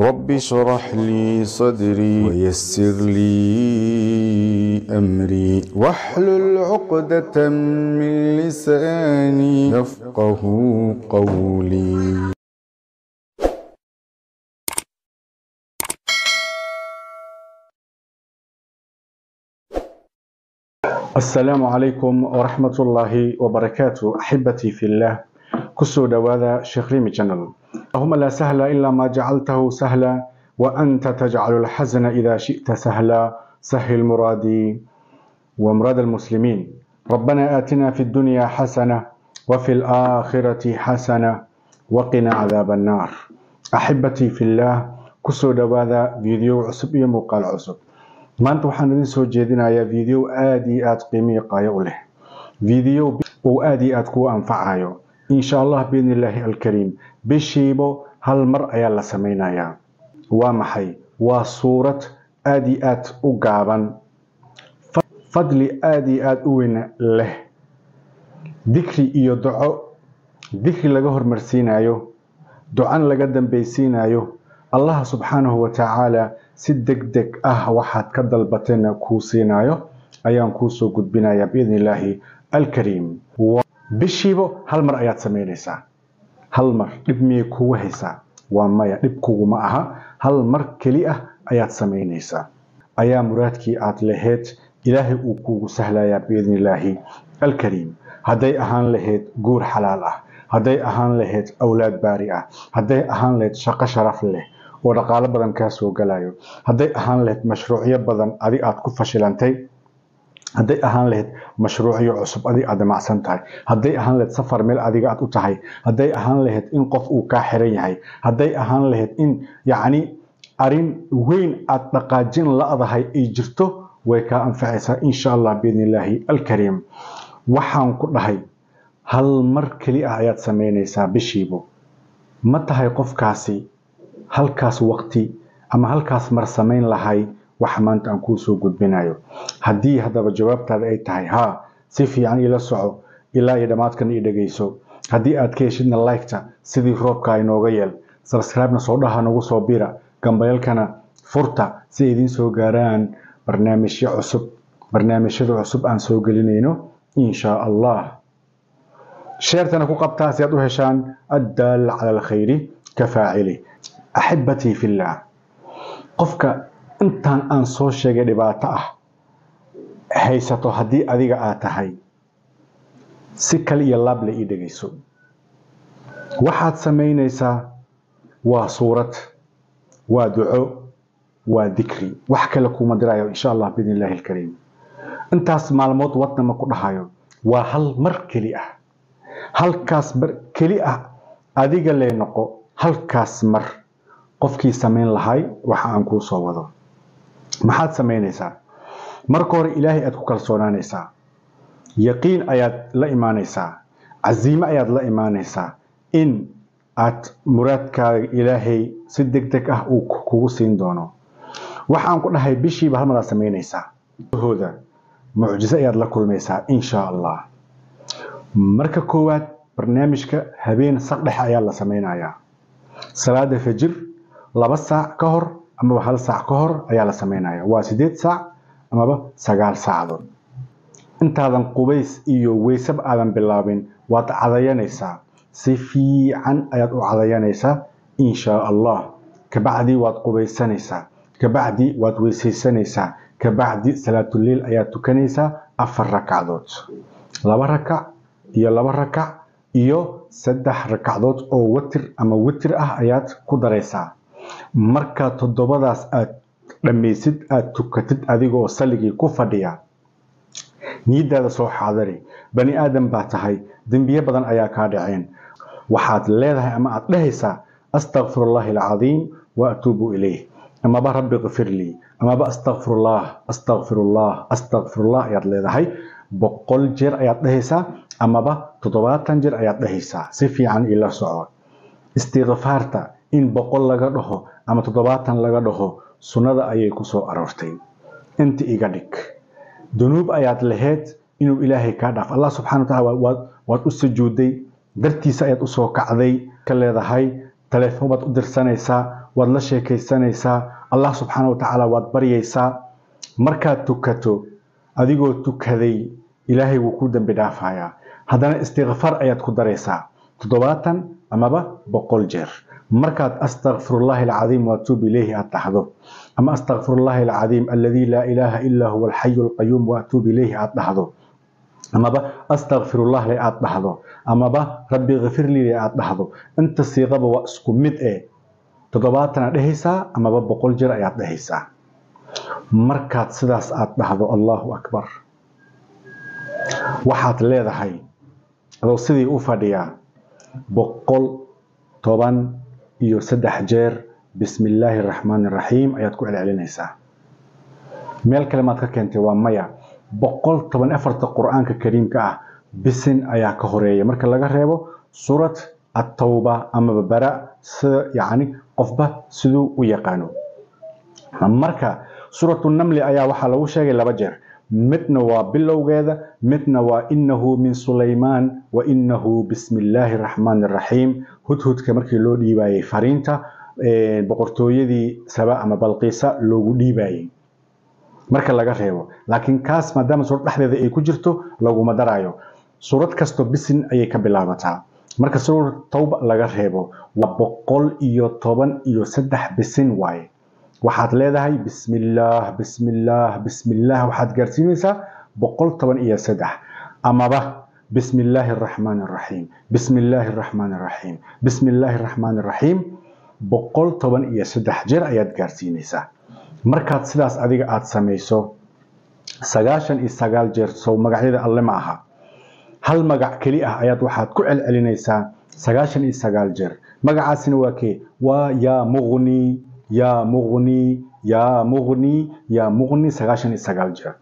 رب اشرح لي صدري ويسر لي أمري واحلل عقدة من لساني يفقه قولي. السلام عليكم ورحمة الله وبركاته. أحبتي في الله كسو دواذا شيخ ريمي جنرال اللهم لا سهل إلا ما جعلته سهلا وأنت تجعل الحزن إذا شئت سهلا. سهل مرادي ومراد المسلمين. ربنا آتنا في الدنيا حسنة وفي الآخرة حسنة وقنا عذاب النار. أحبتي في الله كسو دواذا فيديو عصب يموقع العصب maanta waxaan idin soo jeedinayaa video aada iyo aada qiimiyo qaayo u leh video uu aada iyo aada kuu anfacayo alkariim bishiibo hal mar ayaa la sameynayaa waa maxay? Waa suurad aada iyo aada u gaaban. Fadli aada iyo aada u weyn leh. Dikri iyo duco. Dikri laga hormarsiinayo ducan laga dambeysiinayo allah subxaanahu wa tacaala si deg deg ah waxaad ka dalbateenna kuu siinayo ayaan kuu soo gudbinayaa biidni illaahi alkariim bishiibo hal mar ayaad samaynaysaa hal mar dhib miyay kugu haysaa? Waa maya dhib kuguma aha. Hal mar keli ah ayaad samaynaysaa. Ayaa muraadkii aad lahayd ilaahay uu kuugu sahlayaa biidni illaahi alkariim hadday ahaan lahayd guur xalaal ah hadday ahaan lahayd awlaad baari ah hadday ahaan lahayd shaqo sharaf leh oo dhaqaalo badan kaa soo galayo hadday ahaan lahayd mashruucyo badan adig aad ku fashilantay hadday ahaan lahayd mashruucyo cusub adig aad damacsan tahay. Hadday ahaan lahayd safar meel adiga aad u tahay. Hadday ahaan lahayd in qof uu kaa xiran yahay. Hadday ahaan lahayd in yacni arrin weyn aad dhaqaajin la-dahay ay jirto way kaa anfacaysaa insha allah biidni illaahi alkariim. Waxaan ku dhahay hal mar keli ah ayaad samaynaysaa bishiibu ma tahay qofkaasi halkaas waqti ama halkaas mar samayn lahay waxa maanta aan kuu soo gudbinayo haddii haddaba jawaabtaada ay tahay haa si fiican ila soco ilaa iyo dhammaadkana ii dhegayso haddii aad ka heshidna liketa sidii roobka inooga yeel sabscribe-na soo dhaha nagu soo bira gambayalkana furta si ay idiin soo gaaraan barnaamijyo cusub barnaamijyada cusub aan soo gelinayno insha allah sheertana ku qabtaa si aad u heshaan addaal cala ka faacili. Axibbatii fillah. Qofka intaan aan soo sheegay dhibaato ah haysato haddii adiga aad tahay si kale iyo laable ii dhegayso. Waxaad samaynaysaa waa suurad waa duco waa dikri. Wax kale kuuma dirayo insha allah illaahi alkariim. Intaas maalmood wadna ma ku dhahayo waa hal mar keli ah. Halkaas mar keli ah adiga lee noqo halkaas mar. Qofkii samayn lahay waxa aan kuu soo wado maxaad samaynaysaa marka hore ilaahay aad ku kalsoonaanaysaa. Yaqiin ayaad la imaanaysaa. Casiime ayaad la imaanaysaa. In aad muraadkaaga ilaahay si deg deg ah uu kugu siin doono. Waxaan ku dhahay bishiiba hal maraad samaynaysaa hooda mucjiso ayaad la kulmaysaa insha allah. Marka koowaad barnaamijka habeen saqdhexe ayaa la samaynayaa salaada fajir laba saac ka hor amaba hal saac ka hor ayaa la sameynaya. Waa sideed saac amaba sagaal saacdood intaadan qubays iyo weysaba aadan bilaabin waad cadayanaysaa. Si fiican ayaad u cadayanaysaa insha allah kabacdii waad qubaysanaysaa. Kabacdii waad weysaysanaysaa. Kabacdi salaatuliil ayaad tukanaysaa afar rakacdood. Laba rakac iyo laba rakac iyo saddex rakacdood oo watir ama witir ah ayaad ku daraysaa marka toddobadaas aad dhammaysid aad tukatid adigoo saligii ku fadhiya niyadaada soo xaadari. Bani aadan baa tahay dembiye badan ayaa kaa dhaceen. Waxaad leedahay ama aad dhehaysaa astakfir allahi alcadiim wa atuubu ilayh. Amaba rabbi kfir lii. Amaba astakfirullah astakfirullah astakfirullah ayaad leedahay. Boqol jeer ayaad dhehaysaa amaba toddobaatan jeer ayaad dhehaysaa si fiican ila soco istikfaarta in boqol laga dhaho ama toddobaatan laga dhaho sunnada ayay ku soo aroortay. Inta iga dhig. Dunuub ayaad lahayd inuu ilaahay kaa dhaaf. Allah subxana wataala waad u sujuuday dartiisa ayaad u soo kacday ka leedahay taleefon baad u dirsanaysaa waad la sheekaysanaysaa allah subxaana wa tacaala waad baryaysaa. Markaad tukato adigoo tukaday ilaahay wuu ku dembi dhaafayaa haddana istikfaar ayaad ku daraysaa. Toddobaatan amaba boqol jeer markaad astakfirullahi alcadiim waatuub ilayhi aad dhahdo. Ama astakfirullahi alcadiim alladii laa ilaaha ilaa huwa alxayu alqayuum waatuub ilayhi aad dhahdo. Amaba astakfirullah le aad dhahdo. Amaba rabbi kfirlii le aad dhahdo. Inta siiqaba waa isku mid eh toddobaatana dhehaysaa amaba boqol jeer ayaad dhehaysaa. Markaad sidaas aad dhahdo allahu akbar. Waxaad leedahay adoo sidii u fadhiyaa boqol toban iyo saddex jeer. Bismi illaahi araxmaani araxiim ayaad ku celcelinaysaa. Meel kale maad ka keentay waa maya. Boqol toban afarta qur'aanka kariimka ah bisin ayaa ka horreeya marka laga reebo suurat attawba amaba bara sida yacni qofba siduu u yaqaano. Marka suuratu namli ayaa waxaa lagu sheegay laba jeer midna waa bilowgeeda midna waa inahu min sulaymaan wa inahu bismi illaahi araxmaani araxiim hudhudka markii loo dhiibayay fariinta boqortooyadii saba ama balqiisa loogu dhiibayay marka laga reebo laakiin kaas maadaama suurad dhexdeeda ay ku jirto laguma darayo suurad kasto bisin ayay ka bilaabataa marka suurad tawba laga reebo waa boqol iyo toban iyo saddex bisin waaye waxaad leedahay bismillaah bismillaah bismillaah waxaad gaarsiinaysaa boqol toban iyo saddex. Amaba bismi illaahi araxmaani araxiim bismi illaahi araxmaani araxiim bismi boqol toban iyo saddex jeer ayaad gaarsiinaysaa. Markaad sidaas adiga aada samayso sagaashan iyo sagaal jeer sow magacyada alle ma aha. Hal magac keli ah ayaad waxaad ku celcelinaysaa sagaashan iyo sagaal jeer. Magacaasina waa kee? Waa yaa muqni yaa muqni yaa muqni yaa muqni sagaashan iyo sagaal jeer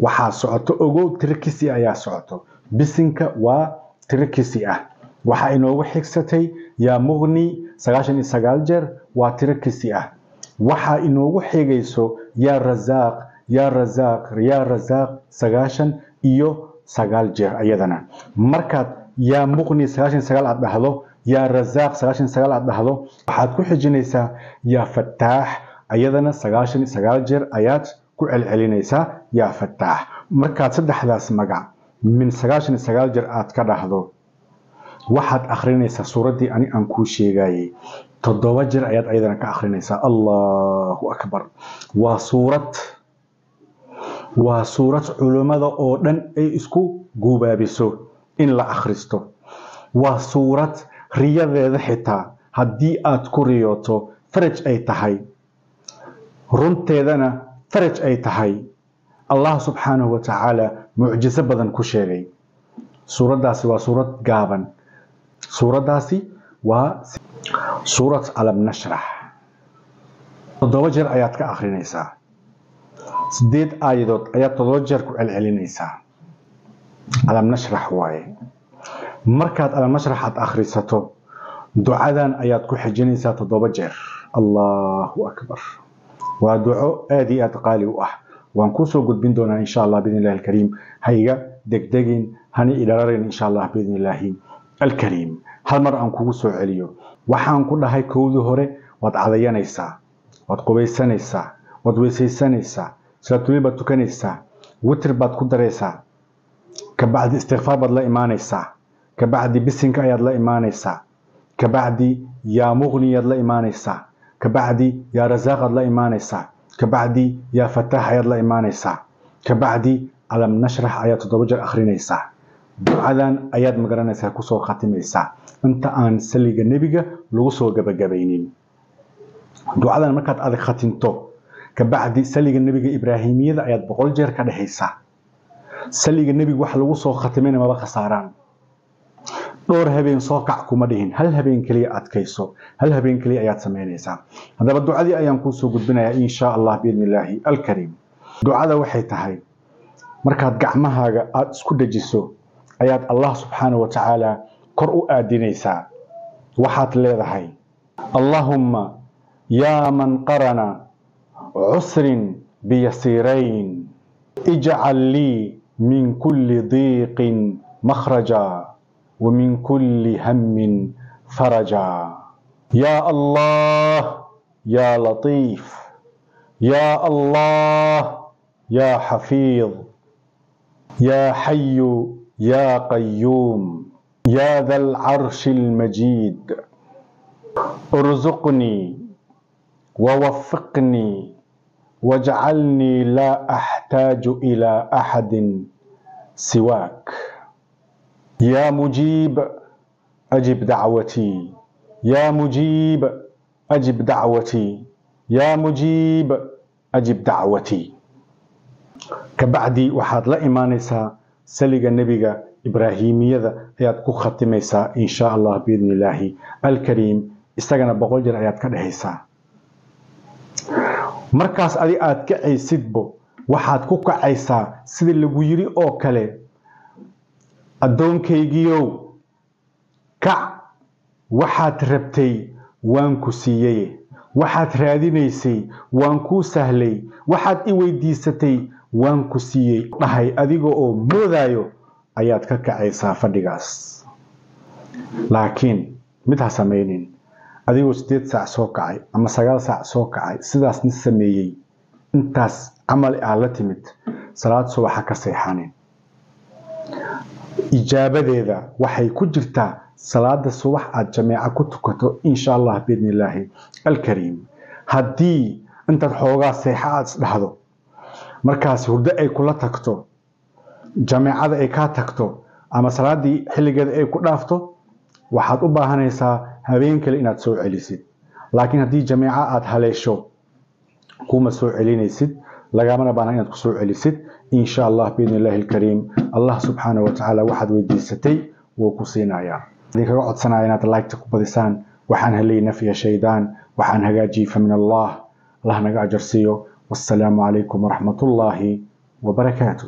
waxaa socoto ogow tirikisi ayaa socoto. Bisinka waa tirikisi ah. Waxaa inoogu xigsatay yaa muqni sagaashan iyo sagaal jeer waa tirikisi ah. Waxaa inoogu xigayso yaa rasaaq yaa rasaaq yaa rasaaq sagaashan iyo sagaal jeer ayadana. Markaad yaa muqni sagaashan sagaal aad dhahdo yaa rasaaq sagaashan sagaal aad dhahdo waxaad ku xijinaysaa yaa fataax ayadana sagaashan sagaal jeer ayaad ku celcelinaysaa yaa fataax markaad saddexdaas magac min sagaashan sagaal jeer aad ka dhahdo waxaad akhrinaysaa suuraddii ani aan kuu sheegayay toddoba jeer ayaad ayadana ka akhrinaysaa. Allahu akbar. Waa suurad waa suurad culummada oo dhan ay isku guubaabiso in la akhristo. Waa suurad riyadeeda xitaa haddii aad ku riyooto faraj ay tahay. Runteedana faraj ay tahay. Allah subxaanahu wa tacaala mucjiso badan ku sheegay. Suuraddaasi waa suurad gaaban. Suuraddaasi waa suurad alam nashrax toddoba jeer ayaad ka akhrinaysaa. Sideed aayadood ayaad toddoba jeer ku celcelinaysaa. Alam nashrax waaye markaad alam nashrax aad akhrisato ducadan ayaad ku xijinaysaa toddoba jeer. Allahu akbar. Waa duco aada iyo aad qaali u ah. Waan ku soo gudbin doonaa insha allah biidn alkariim. Ha iga degdegin hani idhararin insha allah biidn illaahi alkariim. Hal mar aan kugu soo celiyo. Waxaan ku dhahay kowdii hore waad cadayanaysaa waad qubaysanaysaa waad weysaysanaysaa salaatuliil baad tukanaysaa witr baad ku daraysaa kabacdi istikfaar baad la imaanaysaa kabacdi bisinka ayaad la imaanaysaa. Kabacdi yaa muqniyaad la imaanaysaa. Kabacdi yaa rasaaqaad la imaanaysaa. Kabacdi yaa fataax ayaad la imaanaysaa. Kabacdi alam nashrax ayaad toddoba jeer akhrinaysaa. Ducadan ayaad ma garanaysaa ku soo khatimaysaa. Inta aan saliga nebiga lagu soo gabagabaynin. Ducadan markaad adag khatinto kabacdi saliga nebiga ibraahimiyada ayaad boqol jeer ka dhexaysaa saliga nebiga wax lagu soo khatimayna maba khasaaraan dhowr habeen soo kac kuma dhihin. Hal habeen keliya adkayso? Hal habeen keliya ayaad samaynaysaa haddaba ducadii ayaan kuusoo gudbinayaa insha allah biidn illaahi alkariim. Ducada waxay tahay markaad gacmahaaga aada isku dejiso ayaad allah subxaanahu wa kor u aadinaysaa. Waxaad leedahay allahumma yaa man qarana cusrin biyasiirayn ijcal lii min kulli diiqin makhraja ومن كل هم فرجا. يا الله يا لطيف. يا الله يا حفيظ. يا حي يا قيوم. يا ذا العرش المجيد. ارزقني ووفقني واجعلني لا أحتاج إلى أحد سواك. يا مجيب اجب دعوتي يا مجيب اجب دعوتي يا مجيب اجب دعوتي kabacdii waxaad la imaanaysaa saliga nebiga ibraahimiyada ayaad ku khatimaysaa in sha allah biidni illaahi alkariim isagana boqol jeer ayaad ka dhehaysaa markaas adi aad kacaysidbo waxaad ku kacaysaa sida lagu yiri oo kale addoonkaygiiow kac waxaad rabtay waan ku siiyey. Waxaad raadinaysay waan kuu sahlay. Waxaad i weydiisatay waan ku siiyey. Dhahay adiga oo moodayo ayaad ka kacaysaa fadhigaas. Laakiin mid ha samaynin. Adigoo sideed saac soo kacay ama sagaal saac soo kacay sidaasna sameeyey. Intaas camal aad la timid. Salaad subaxa ka seexanin ijaabadeeda waxay ku jirtaa salaada subax aad jameeca ku tukato insha allah biidni illaahi alkariim. Haddii intaad xoogaa seexa aad isdhahdo markaas hurdo ay kula tagto jameecada ay kaa tagto ama salaadii xilligeeda ay ku dhaafto waxaad u baahanaysaa habeen kale inaad soo celisid. Laakiin haddii jameeca aad haleesho kuma soo celinaysid lagamana baanan inaad ku soo celisid. Insha allah biidn illaahi alkariim. Allah subxaana watacaala waxaad weydiisatay wuu ku siinayaa. Idinkaga codsanaya inaad laygta ku badisaan waxaan helay naf iyo shaydaan waxaan hagaajiifa min allah. Allah naga ajarsiiyo. Wasalaamu calaykum waraxmat ullaahi wabarakaatu